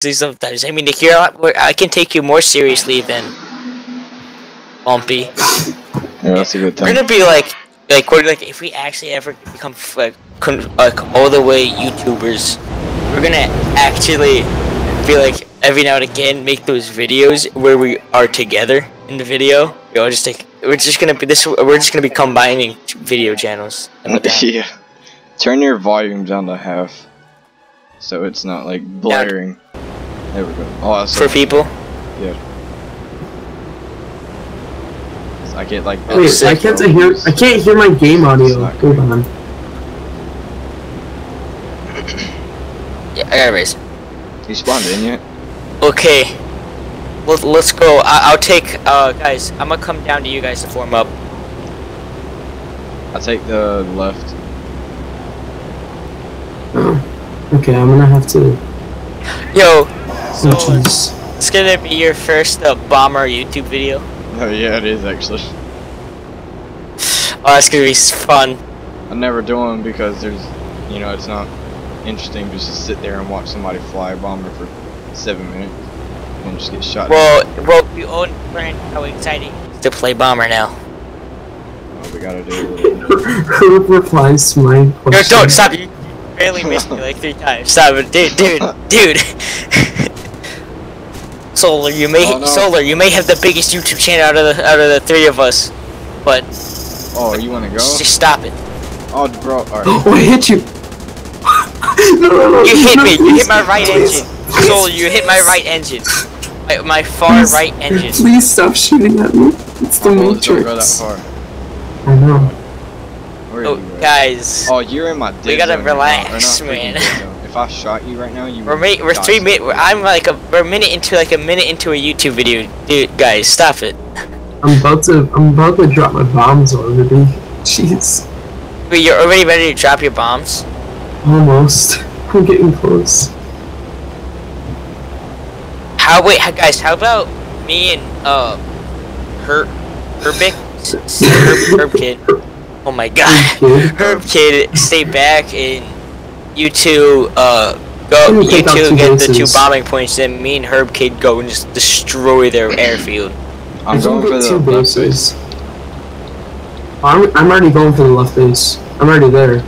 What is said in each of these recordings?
sometimes. I mean, here I can take you more seriously than Bumpy. Yeah, that's a good We're gonna be like, like we're like, if we actually ever become like, like all the way YouTubers, we're gonna actually be like every now and again make those videos where we are together in the video. You know, just like we're just gonna be this. We're just gonna be combining video channels. time. yeah. Turn your volume down to half. So it's not like blaring. There we go. Oh, that's For people, Yeah. I get like. Wait, I can't hear. I can't hear my game audio. It's Hold on. yeah, I gotta raise. You spawned in yet? Okay, Let, let's go. I, I'll take, uh, guys. I'm gonna come down to you guys to form up. I take the left. Oh, okay. I'm gonna have to. Yo, so jeez. it's gonna be your first uh, bomber YouTube video. Oh yeah, it is actually. Oh, that's gonna be fun. I never do them because there's, you know, it's not interesting just to sit there and watch somebody fly a bomber for seven minutes and just get shot. Well, well, we all learned how exciting it is to play bomber now. Oh, we gotta do. it. Herb replies to my No, don't stop. You barely missed me like three times. Stop it, dude, dude, dude. Solar, you may Oh, no. Solar, you may have the biggest YouTube channel out of the out of the three of us, but Oh, you wanna go? just stop it. Oh, bro. Alright. Oh, I hit you. no, no, no. You hit no, me. You hit my right please, engine. please, Solar, you hit my right engine. My, my far please, right engine. Please stop shooting at me. It's the Bullets don't go that far. I know. Where are Oh, you guys. Oh, you're in my dead We gotta zone right now, or relax, man. Dead. If I shot you right now, you We're would we're three so minutes. quick. I'm like a we're a minute into like a minute into a YouTube video, dude. Guys, stop it. I'm about to. I'm about to drop my bombs already. Jeez. Wait, you're already ready to drop your bombs? Almost. We're getting close. How wait, how, guys? How about me and uh, Herb, Herbic, S- S- Herb, Herb Kid? Oh my God, Herb Kid, stay back and you two uh go. You two two get the two bombing points. Then me and Herb Kid go and just destroy their airfield. I'm going for the two left base. bases. I'm, I'm already going for the left base. I'm already there.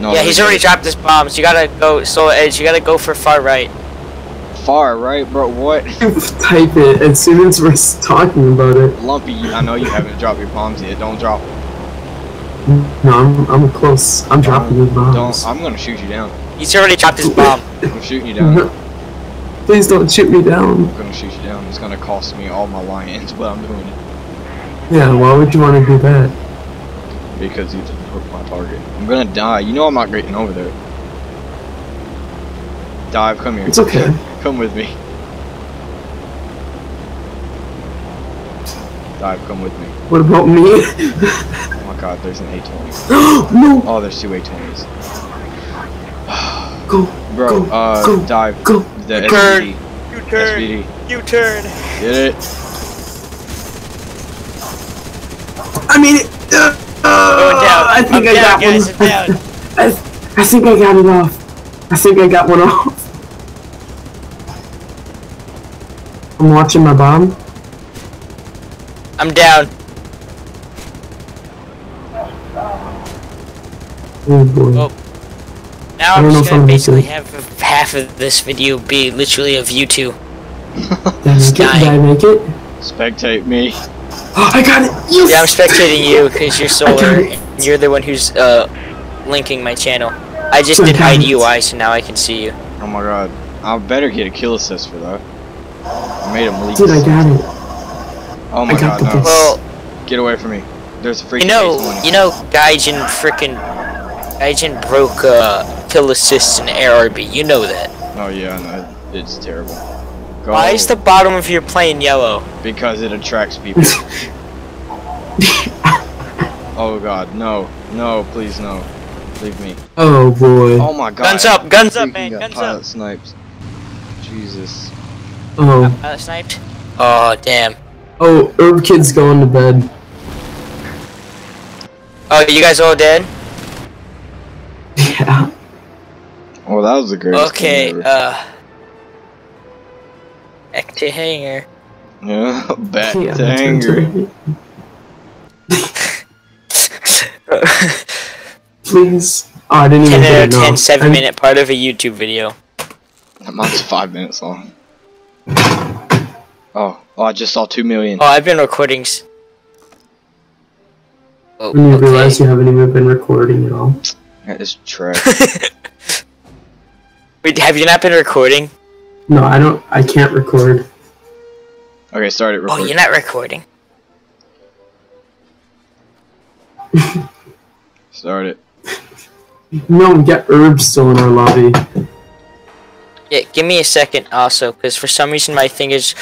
No, yeah, he's already a- dropped his bombs. You gotta go. So Edge, you gotta go for far right. Far right, bro. What? Type it as soon as we're talking about it. Lumpy, I know you haven't dropped your bombs yet. Don't drop. No, I'm, I'm close. I'm dropping the Don't. bombs. I'm gonna shoot you down. He's already dropped his bomb. I'm shooting you down. Please don't shoot me down. I'm gonna shoot you down. It's gonna cost me all my lions, but I'm doing it Yeah, why would you want to do that? because you just hooked my target. I'm gonna die. You know I'm not getting over there. Dive, come here. It's okay. Come with me. Dive, come with me. What about me? Oh my god, there's an A20. no! Oh, there's two A20s. Go, Bro, Go, uh, go, dive. go. The Turn. SVD. You turn. SVD. You turn. Get it? I mean, uh, Going down. I think I'm I down, got guys, one. Down. I, I think I got it off. I think I got one off. I'm watching my bomb. I'm down. Oh boy. Oh. Now I I'm don't know just if gonna I'm basically have half of this video be literally of you two. Did I make it? Did dying. I make it? Spectate me. I got it! Yes! Yeah, I'm spectating you because you're solar. And You're the one who's uh linking my channel. I just I did got hide it. UI, so now I can see you. Oh my god. I better get a kill assist for that. I made him leak. Dude, I got it. Oh my I got god, the no. Well, Get away from me. There's a freaking you know, you know, Gaijin frickin' Gaijin broke uh kill assists in ARB. You know that. Oh yeah, no, it's terrible. Go. Why is the bottom of your plane yellow? Because it attracts people. oh god, no. No, please no. Leave me. Oh boy. Oh my god. Guns up, guns up, man, got guns pilot up. snipes. Jesus. Oh. Uh, sniped. Oh damn. Oh, Herb Kid's going to bed. Oh, you guys all dead? Yeah. Well, that was a greatest Okay. thing ever. Uh, Back to hangar. Yeah, back Yeah, to that's anger. right. Please. Oh, I didn't even 10 get out it. of No. 10 7 I- minute part of a YouTube video. That Mine's five minutes long. Oh, oh, I just saw two million. Oh, I've been recording. Oh, When you okay. realize you haven't even been recording at all. That is trash. Wait, have you not been recording? No, I don't. I can't record. Okay, start it. Oh, you're not recording. Start it. No, we get herbs still in our lobby. Yeah, give me a second also, because for some reason my thing is.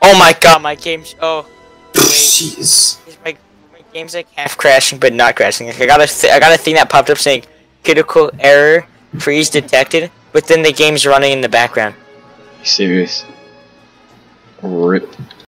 Oh my god, my game's. Oh. Jeez. My, my game's like half crashing, but not crashing. Like, I got a th- I got a thing that popped up saying critical error freeze detected, then the game's running in the background. Serious? Rip.